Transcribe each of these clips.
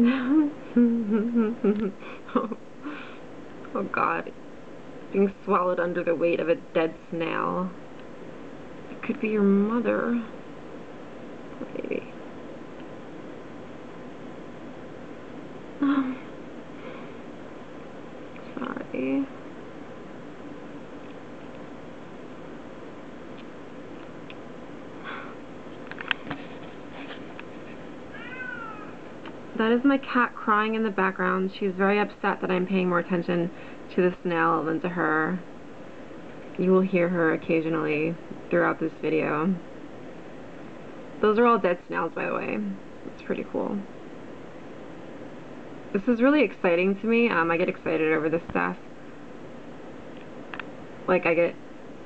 oh oh god. Being swallowed under the weight of a dead snail. It could be your mother. Poor baby. Sorry. That is my cat crying in the background. She's very upset that I'm paying more attention to the snail than to her. You will hear her occasionally throughout this video. Those are all dead snails, by the way. It's pretty cool. This is really exciting to me. Um, I get excited over this stuff. Like, I get,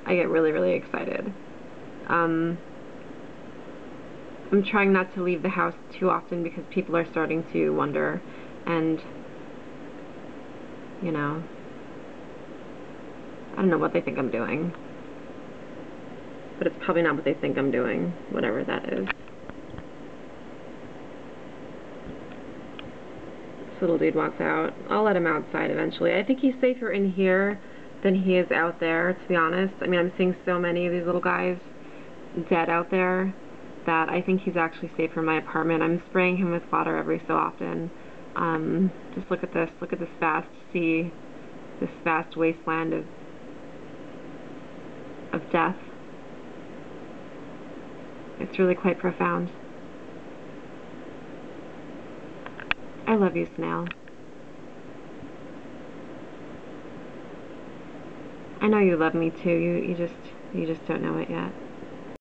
I get really, really excited. Um, I'm trying not to leave the house too often because people are starting to wonder and you know I don't know what they think I'm doing. But it's probably not what they think I'm doing whatever that is. This little dude walks out. I'll let him outside eventually. I think he's safer in here than he is out there to be honest. I mean I'm seeing so many of these little guys dead out there that I think he's actually safe from my apartment. I'm spraying him with water every so often. Um, just look at this. Look at this vast sea, this vast wasteland of of death. It's really quite profound. I love you, Snail. I know you love me too. You you just you just don't know it yet.